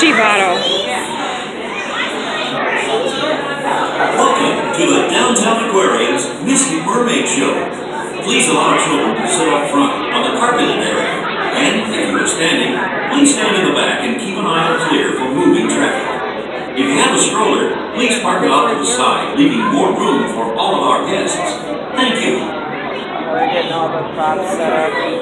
Sushi bottle. Welcome to the Downtown Aquarium's Mystic Mermaid Show. Please allow children to sit up front on the carpeted area. And if you are standing, please stand in the back and keep an aisle clear for moving traffic. If you have a stroller, please park it off to the side, leaving more room for all of our guests. Thank you. We're getting all the props set up.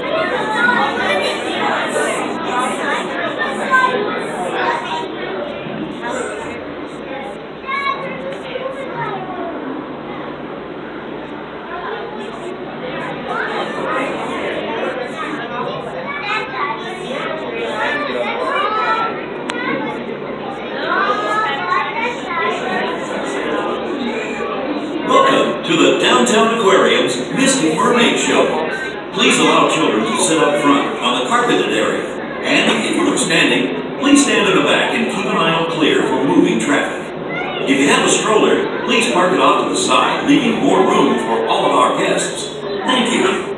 Welcome to the Downtown Aquarium's Mystic Mermaid Show. Please allow children to sit up front on the carpeted area. And if you are standing, please stand in the back and keep an aisle clear for moving traffic. If you have a stroller, please park it off to the side, leaving more room for all of our guests. Thank you.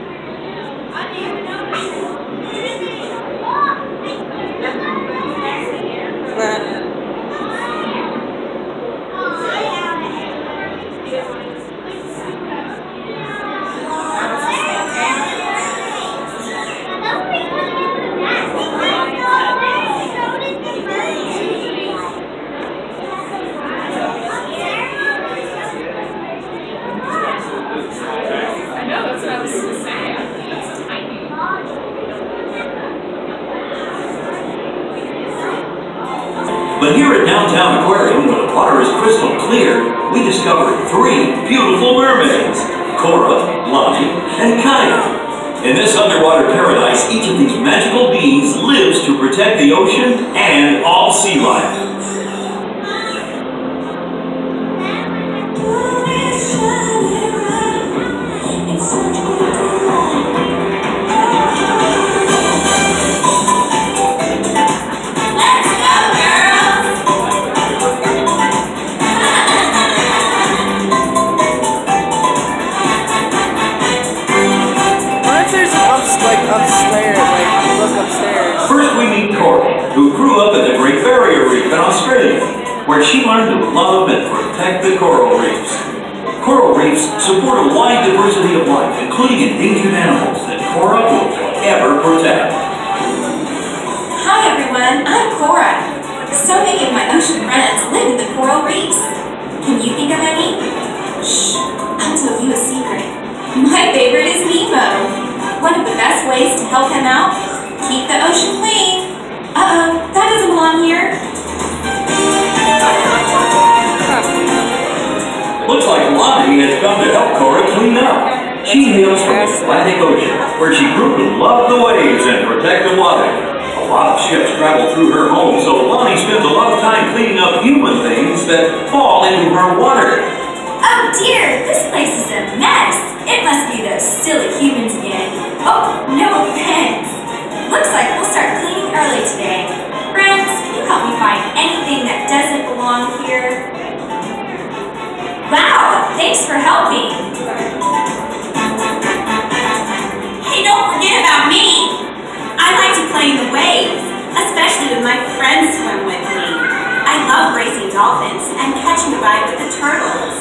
I know, that's what I was gonna say. It's tiny. But here at Downtown Aquarium, where the water is crystal clear, we discovered three beautiful mermaids Cora, Lonnie, and Kaya. In this underwater paradise, each of these magical beings lives to protect the ocean and all sea life. Australia, where she learned to love and protect the coral reefs. Coral reefs support a wide diversity of life, including endangered animals that Cora will forever protect. Hi everyone, I'm Cora. So many of my ocean friends live in the coral reefs. Can you think of any? Shh, I'll tell you a secret. My favorite is Nemo. One of the best ways to help him out, keep the ocean clean. Uh-oh, that doesn't belong here. Looks like Lonnie has come to help Cora clean up. She hails from the Atlantic Ocean, where she grew to love the waves and protect the water. A lot of ships travel through her home, so Lonnie spends a lot of time cleaning up human things that fall into her water. Oh dear, this place is a mess. It must be those silly humans again. Oh, no offense. Looks like we'll start cleaning early today. Friends, can you help me find anything that doesn't belong here? Thanks for helping. Hey, don't forget about me. I like to play in the waves, especially when my friends swim with me. I love racing dolphins and catching a ride with the turtles.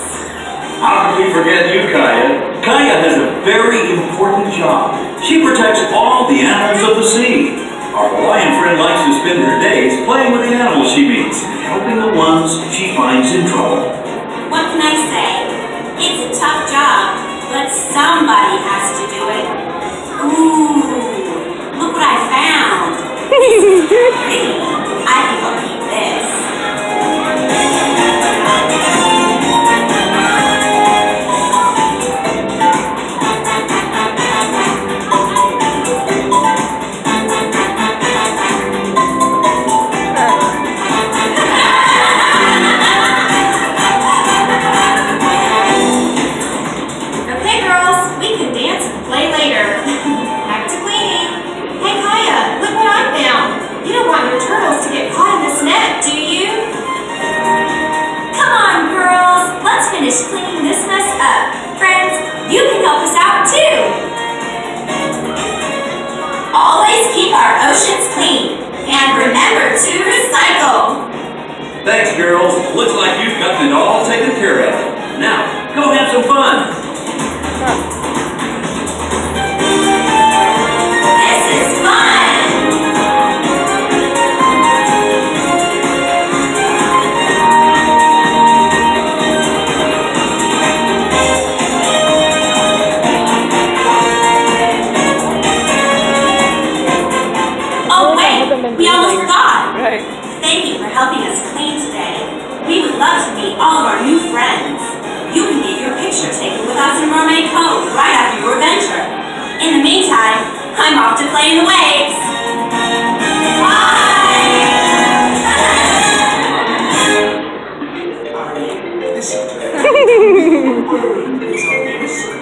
How could we forget you, Kaya? Kaya has a very important job. She protects all the animals of the sea. Our Hawaiian friend likes to spend her days playing with the animals she meets, helping the ones she finds in trouble. What can I say? all of our new friends. You can get your picture taken with us in Mermaid Cove right after your adventure. In the meantime, I'm off to play in the waves. Bye!